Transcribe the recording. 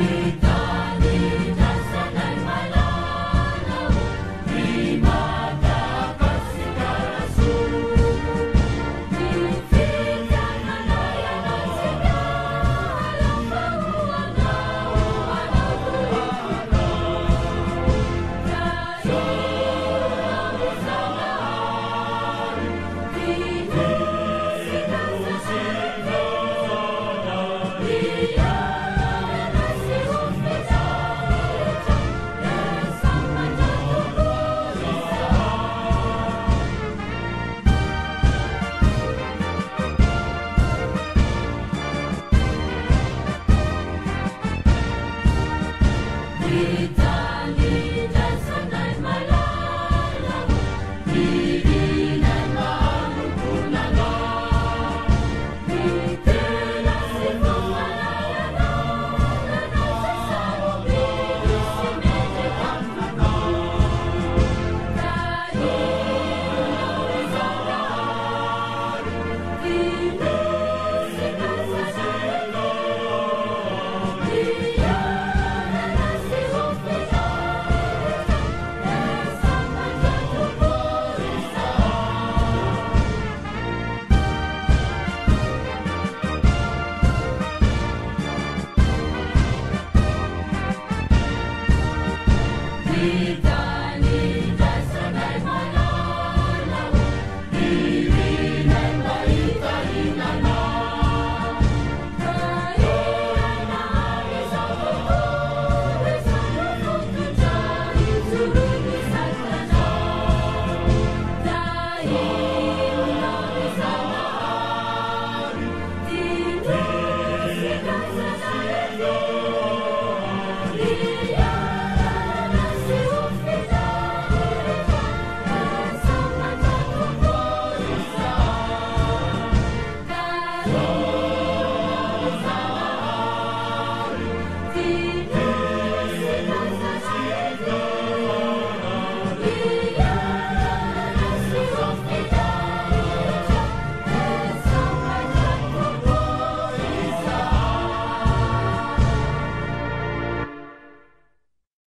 Amen.